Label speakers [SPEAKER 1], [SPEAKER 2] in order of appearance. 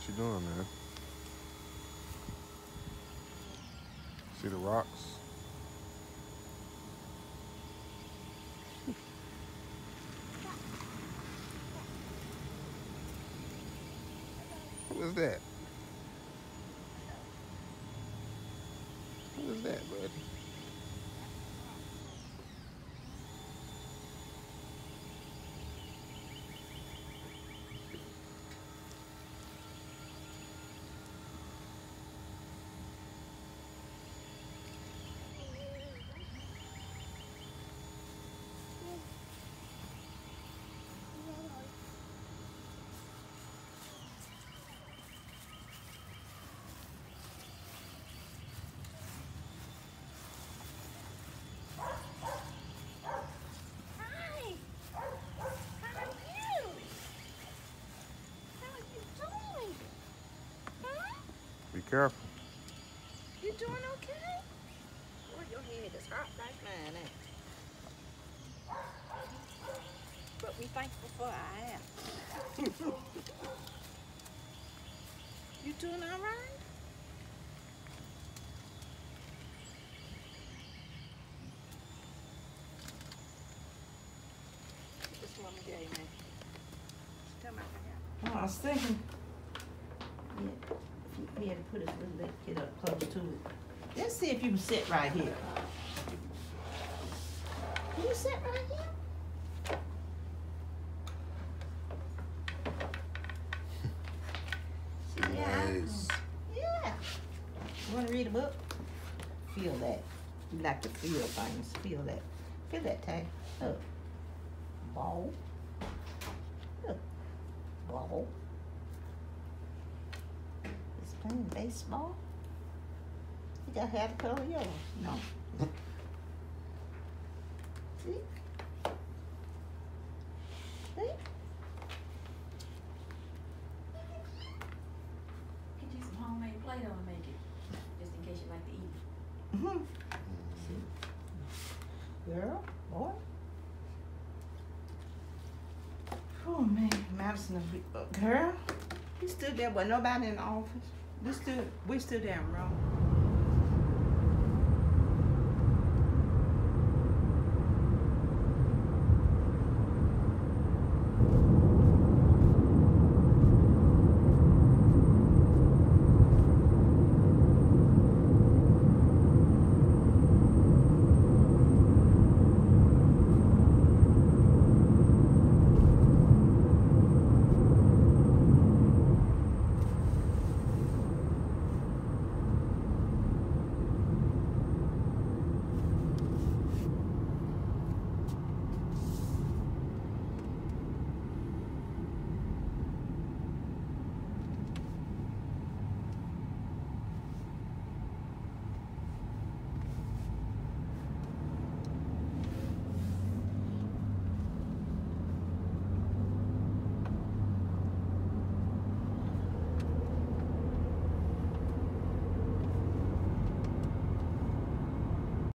[SPEAKER 1] What you doing, man? See the rocks? what is that? What is that, buddy? Careful.
[SPEAKER 2] You doing okay? Oh, your head is hot like mine, ain't? But we thankful for our app. you doing all right? This woman gave me. Tell me how
[SPEAKER 3] Oh, I was thinking, yeah, if we had to put his little kid up close to it. Let's see if you can sit right here. Can you sit right here? Yeah.
[SPEAKER 1] Nice.
[SPEAKER 3] Yeah. You wanna read a book? Feel that. You like to feel things. Feel that. Feel that tag. Look. Ball. Look. Ball. Baseball. He got hair the color yellow. No. See? See?
[SPEAKER 4] Get you some homemade Play-Doh and make it, just in case you like to eat.
[SPEAKER 3] Mhm. See? Girl, boy. Oh man, Madison, is uh, girl, we stood there with nobody in the office. We stood, we there in row.